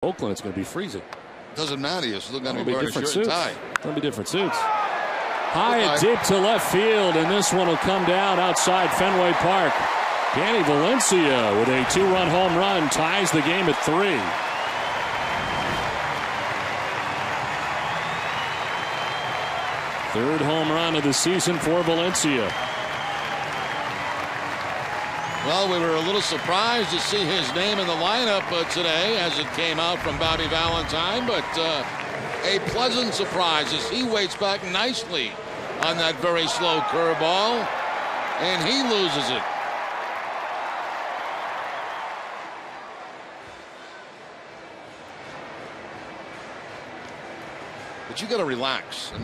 Oakland, it's going to be freezing. Doesn't matter. You're still going to be be wearing a different shirt and suits. tie. It'll be different suits. High and deep to left field, and this one will come down outside Fenway Park. Danny Valencia with a two-run home run ties the game at three. Third home run of the season for Valencia. Well, we were a little surprised to see his name in the lineup uh, today as it came out from Bobby Valentine, but uh, a pleasant surprise as he waits back nicely on that very slow curveball, and he loses it. But you got to relax. I mean.